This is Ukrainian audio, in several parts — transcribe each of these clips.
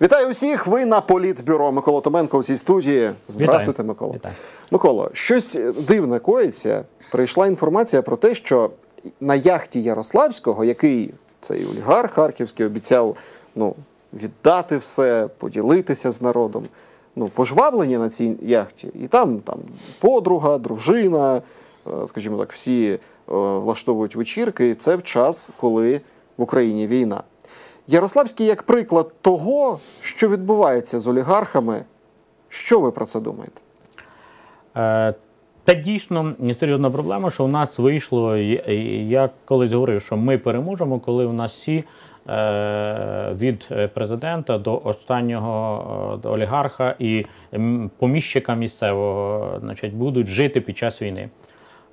Вітаю усіх! Ви на політбюро Микола Томенко у цій студії. Здравствуйте, Микола. Вітаю. Микола, щось дивне коїться. Прийшла інформація про те, що на яхті Ярославського, який цей олігарх харківський обіцяв ну, віддати все, поділитися з народом. Ну, пожвавлені на цій яхті, і там, там подруга, дружина, е, скажімо так, всі е, влаштовують вечірки. І це в час, коли в Україні війна. Ярославський як приклад того, що відбувається з олігархами. Що ви про це думаєте? Е, Та дійсно серйозна проблема, що у нас вийшло, я- колись говорив, що ми переможемо, коли у нас всі е, від президента до останнього е, до олігарха і поміщика місцевого значить, будуть жити під час війни.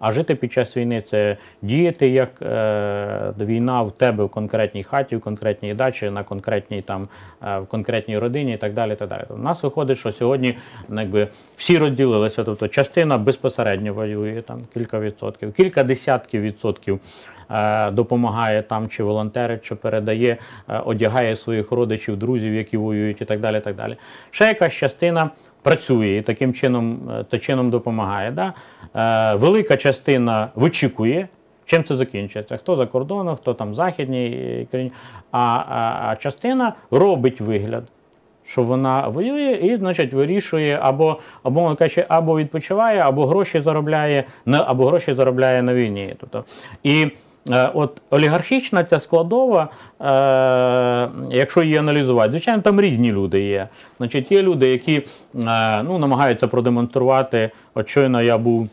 А жити під час війни це діяти як е, війна в тебе в конкретній хаті, в конкретній дачі, на конкретній там е, в конкретній родині і так далі. Так далі. У нас виходить, що сьогодні ну, якби всі розділилися. Тобто частина безпосередньо воює там кілька відсотків, кілька десятків відсотків. е, Допомагає там, чи волонтерить, чи передає, е, одягає своїх родичів, друзів, які воюють, і так далі. так далі. Ще якась частина працює і таким чином, е, та чином допомагає. Да? Е, велика частина вичікує. Чим це закінчиться? Хто за кордоном, хто там західній е, країні. А, а, а частина робить вигляд, що вона воює і, значить, вирішує або, або, кажучи, або відпочиває, або гроші заробляє, або гроші заробляє на війні. Тобто, і От олігархічна ця складова, е, якщо її аналізувати, звичайно, там різні люди є. Значить, є люди, які е, ну, намагаються продемонструвати. От щойно я був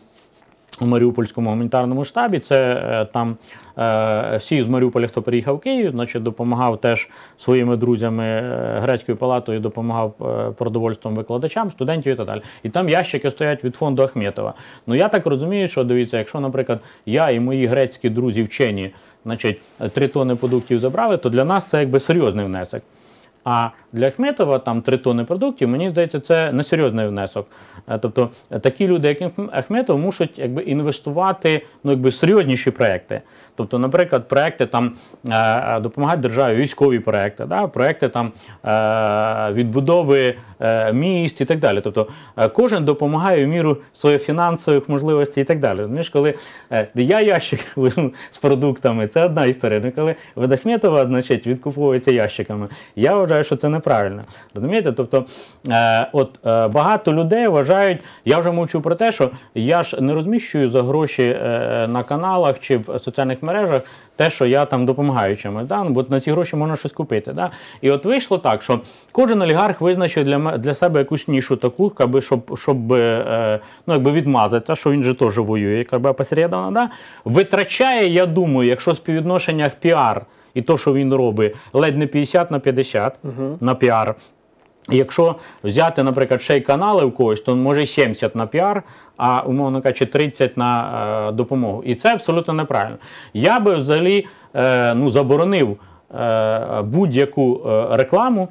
у Маріупольському гуманітарному штабі. Це е, там е, всі з Маріуполя, хто приїхав в Київ, значить, допомагав теж своїми друзями е, грецькою палатою, допомагав продовольством викладачам, студентів і так далі. І там ящики стоять від фонду Ахметова. Ну я так розумію, що дивіться, якщо, наприклад, я і мої грецькі друзі вчені, значить, три тони продуктів забрали, то для нас це якби серйозний внесок. А для Ахметова там три тони продуктів, мені здається, це несерйозний внесок. Е, Тобто е, такі люди, як Ахм- Ахметов, мусять якби інвестувати ну, якби, серйозніші проекти. Тобто, наприклад, проекти там е, допомагають державі, військові проекти, да? проекти там відбудови міст і так далі. Тобто кожен допомагає в міру своїх фінансових можливостей і так далі. Розумієш, коли я ящик з продуктами, це одна історія. Ну, коли від Ахметова, значить, відкуповується ящиками, я вважаю, що це неправильно. Розумієте? Тобто, е, от е, багато людей вважають, я вже мовчу про те, що я ж не розміщую за гроші е, на каналах чи в соціальних мережах те, що я там допомагаю чимось. Да? Ну, бо на ці гроші можна щось купити. Да? І от вийшло так, що кожен олігарх визначив для, для себе якусь нішу таку, аби, щоб, щоб е, ну, якби відмазати, що він же теж воює, якби посередовано, да? витрачає, я думаю, якщо в співвідношеннях піар і то, що він робить, ледь не 50 на 50 на піар. Якщо взяти, наприклад, ще й канали у когось, то може й 70 на піар, а умовно кажучи, 30 на е, допомогу. І це абсолютно неправильно. Я би взагалі е, ну, заборонив е, будь-яку е, рекламу.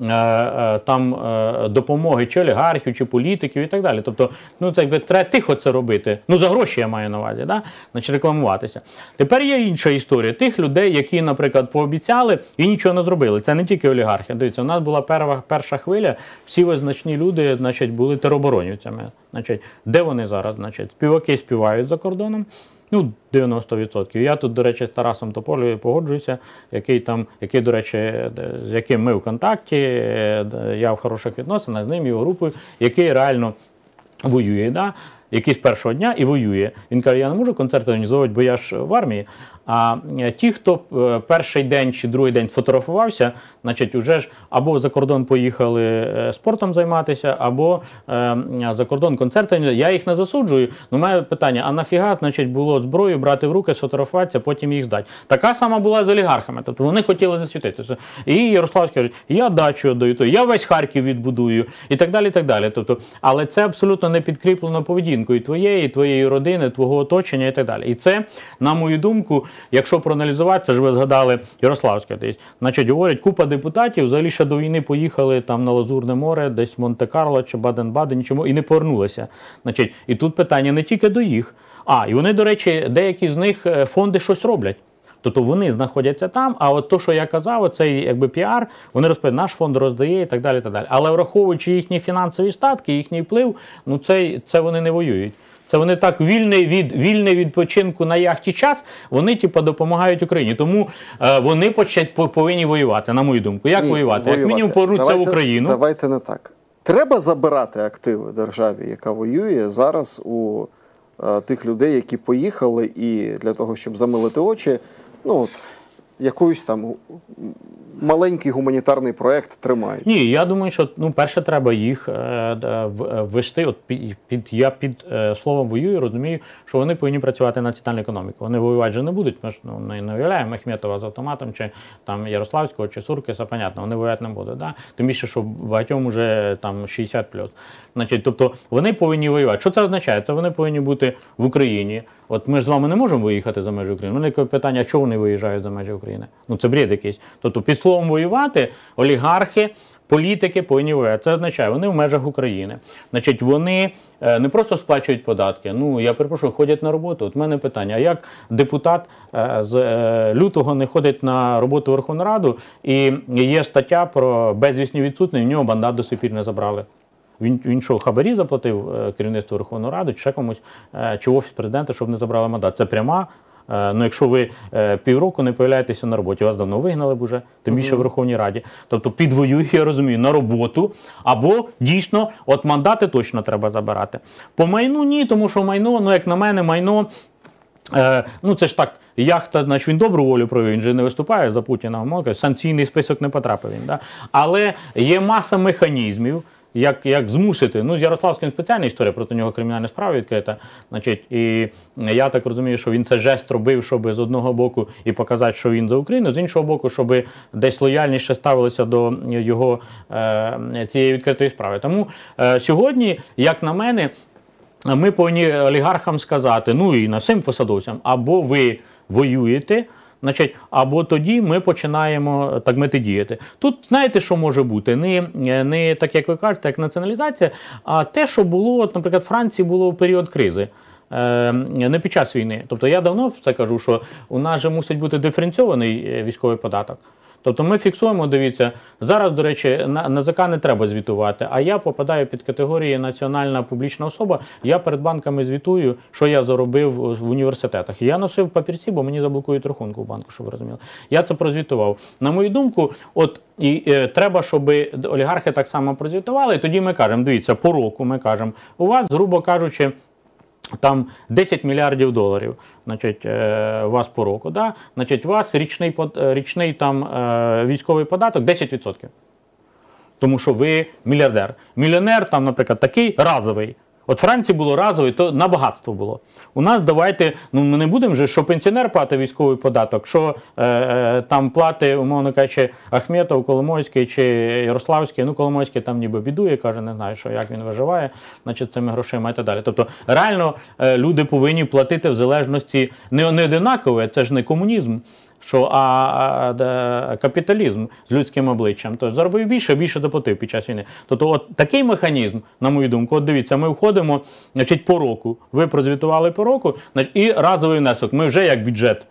Е, е, Там е, допомоги чи олігархів, чи політиків і так далі. Тобто, ну це якби треба тихо це робити. Ну за гроші я маю на увазі, да? значить рекламуватися. Тепер є інша історія тих людей, які, наприклад, пообіцяли і нічого не зробили. Це не тільки олігархи. Дивіться, у нас була перша, перша хвиля, всі визначні люди, значить, були тероборонівцями. Значить, де вони зараз? Значить, співаки співають за кордоном. Ну, 90%. Я тут, до речі, з Тарасом Тополею погоджуюся, який там, який, до речі, з яким ми в контакті, е, я в хороших відносинах з ним, його групою, який реально воює, да? Який з першого дня і воює. Він каже, я не можу концерти організовувати, бо я ж в армії. А е, ті, хто е, перший день чи другий день фотографувався, значить, вже ж або за кордон поїхали е, спортом займатися, або за кордон концерти. Я їх не засуджую. Ну, має питання: а нафіга, значить, було зброю брати в руки, сфотографуватися, потім їх здати. Така сама була з олігархами. Тобто вони хотіли засвітитися. І Ярославський говорить, я дачу даю, я весь Харків відбудую і так далі. і так далі. Тобто, але це абсолютно не підкріплено поведінкою твоєї, твоєї родини, твого оточення і так далі. І це, на мою думку, якщо проаналізувати, це ж ви згадали Ярославського. Десь значить, говорять, купа депутатів взагалі ще до війни поїхали там на Лазурне море, десь Монте-Карло чи Баден-Баден, ні чому, і не повернулися. Значить, і тут питання не тільки до їх. А, і вони, до речі, деякі з них е, фонди щось роблять. Тобто вони знаходяться там, а от то, що я казав, оцей якби піар, вони розповідають, наш фонд роздає і так далі. так далі. Але враховуючи їхні фінансові статки, їхній вплив, ну це, це вони не воюють. Це вони так вільний від вільний відпочинку на яхті час. Вони типу, допомагають Україні. Тому е, вони почать по- повинні воювати, на мою думку. Як Ні, воювати? Як мінімум повернуться в Україну. Давайте не так. Треба забирати активи державі, яка воює зараз у е, тих людей, які поїхали, і для того, щоб замилити очі, ну от якусь там маленький гуманітарний проект тримають. Ні, я думаю, що ну, перше, треба їх е, е, е, ввести. От під, під я під словом воюю, розумію, що вони повинні працювати на національну економіку. Вони воювати вже не будуть. Ми ж ну, не, уявляємо Ахметова з автоматом, чи там Ярославського, чи Суркиса, понятно, вони воювати не будуть. Да? Тим більше, що багатьом вже там 60 Значить, тобто вони повинні воювати. Що це означає? Це вони повинні бути в Україні. От ми ж з вами не можемо виїхати за межі України. Мене питання, чого вони виїжджають за межі України? Ну це бред якийсь. Тобто, під словом воювати олігархи. Політики повинні воювати. Це означає, вони в межах України. Значить, вони е, не просто сплачують податки. Ну я перепрошую, ходять на роботу. От мене питання: а як депутат е, з е, лютого не ходить на роботу Верховну Раду, і є стаття про безвісні відсутні, в нього бандат до сих пір не забрали. Він, він що, хабарі заплатив керівництву Верховної Ради, чи ще комусь, чи офіс президента, щоб не забрали мандат. Це пряма. Е, Ну, якщо ви е, півроку не появляєтеся на роботі, вас давно вигнали б уже, тим більше в Верховній Раді. Тобто підвоює, я розумію, на роботу, або дійсно, от мандати точно треба забирати. По майну ні, тому що майно, ну як на мене, майно. Е, ну, це ж так, яхта, значить, він добру волю провів, він же не виступає за Путіна, мовка, санкційний список не потрапив він. Да? Але є маса механізмів, як, як змусити. Ну, з Ярославським спеціальна історія, проти нього кримінальна справа відкрита. Значить, і я так розумію, що він це жест робив, щоб з одного боку і показати, що він за Україну, з іншого боку, щоб десь лояльніше ставилися до його е, цієї відкритої справи. Тому е, сьогодні, як на мене, ми повинні олігархам сказати, ну і на всім посадовцям, або ви воюєте, значить, або тоді ми починаємо так мити діяти. Тут знаєте, що може бути? Не, не так, як ви кажете, як націоналізація, а те, що було, от, наприклад, Франції було в період кризи. Е, Не під час війни. Тобто я давно це кажу, що у нас же мусить бути диференційований е, військовий податок. Тобто ми фіксуємо, дивіться, зараз, до речі, на не треба звітувати, а я попадаю під категорії національна публічна особа. Я перед банками звітую, що я заробив в університетах. Я носив папірці, бо мені заблокують рахунку в банку, щоб ви розуміли. Я це прозвітував. На мою думку, от і е, треба, щоб олігархи так само прозвітували. І тоді ми кажемо, дивіться, по року ми кажемо, у вас, грубо кажучи. Там 10 мільярдів доларів, значить, е, вас по року. Да? Значить, вас річний, е, річний там, е, військовий податок 10%. Тому що ви мільярдер. Мільйонер, там, наприклад, такий разовий. От Франції було разовий, то на багатство було. У нас давайте, ну ми не будемо вже, що пенсіонер платить військовий податок, що е, е, там платить, умовно кажучи, Ахметов, Коломойський чи Ярославський. Ну, Коломойський там ніби бідує, каже, не знаю, що як він виживає, значить, цими грошима і так далі. Тобто, реально е, люди повинні платити в залежності не, не одинаково, це ж не комунізм. Що а, а, де капіталізм з людським обличчям. то заробив більше, більше заплатив під час війни. Тобто, от такий механізм, на мою думку, от дивіться, ми входимо значить, по року. Ви прозвітували по року, значить, і разовий внесок. Ми вже як бюджет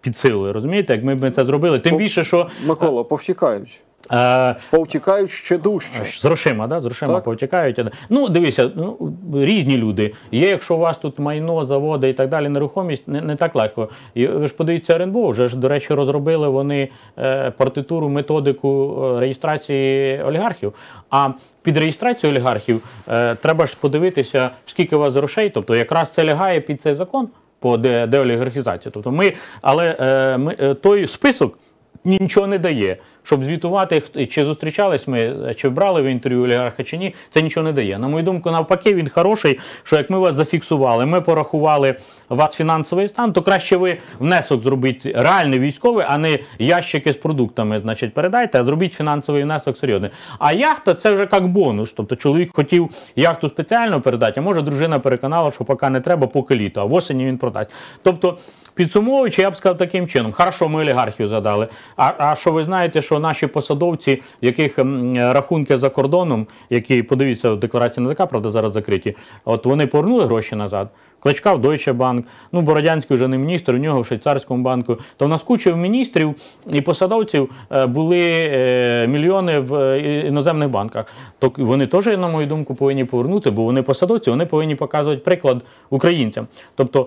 підсилили, розумієте, як ми б це зробили. Тим більше, що Микола, повтікають. Е, Повтікають ще дужче. з грошима, да? з грошима Так. повтікають. Ну, дивіться, ну, різні люди. Є, якщо у вас тут майно, заводи і так далі, нерухомість, не, не так легко. І ви ж подивіться, РНБО, вже ж, до речі, розробили вони е, партитуру, методику е, реєстрації олігархів. А під реєстрацію олігархів е, треба ж подивитися, скільки у вас грошей. Тобто, якраз це лягає під цей закон по де, деолігархізації. Тобто ми, але е, ми, е, той список нічого не дає. Щоб звітувати, чи зустрічались ми, чи брали ви інтерв'ю олігарха чи ні, це нічого не дає. На мою думку, навпаки, він хороший, що як ми вас зафіксували, ми порахували вас фінансовий стан, то краще ви внесок зробіть реальний військовий, а не ящики з продуктами, значить, передайте, а зробіть фінансовий внесок серйозний. А яхта це вже як бонус. Тобто чоловік хотів яхту спеціально передати, а може дружина переконала, що поки не треба, поки літо, а в осені він продасть. Тобто, підсумовуючи, я б сказав таким чином: хорошо, ми олігархію задали. А, а що ви знаєте, що що наші посадовці, в яких рахунки за кордоном, які подивіться в декларації НАЗК, правда, зараз закриті, от вони повернули гроші назад. Кличка в Deutsche Bank, ну Бородянський вже не міністр, у нього в швейцарському банку. То в нас куча міністрів і посадовців е, були е, мільйони в е, іноземних банках. То вони теж, на мою думку, повинні повернути, бо вони посадовці, вони повинні показувати приклад українцям. Тобто,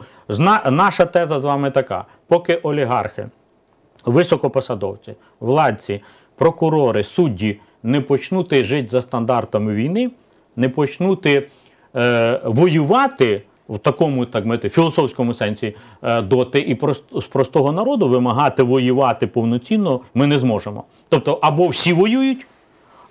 наша теза з вами така: поки олігархи високопосадовці, владці, прокурори, судді не почнути жити за стандартами війни, не почнути е, воювати в такому, так мовити, філософському сенсі е, доти і з простого народу вимагати воювати повноцінно ми не зможемо. Тобто, або всі воюють,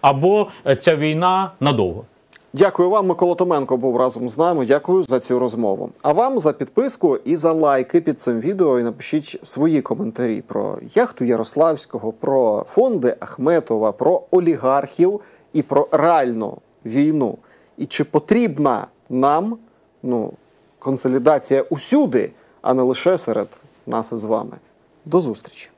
або е, ця війна надовго. Дякую вам, Микола Томенко був разом з нами. Дякую за цю розмову. А вам за підписку і за лайки під цим відео. І напишіть свої коментарі про яхту Ярославського, про фонди Ахметова, про олігархів і про реальну війну. І чи потрібна нам ну, консолідація усюди, а не лише серед нас із вами. До зустрічі.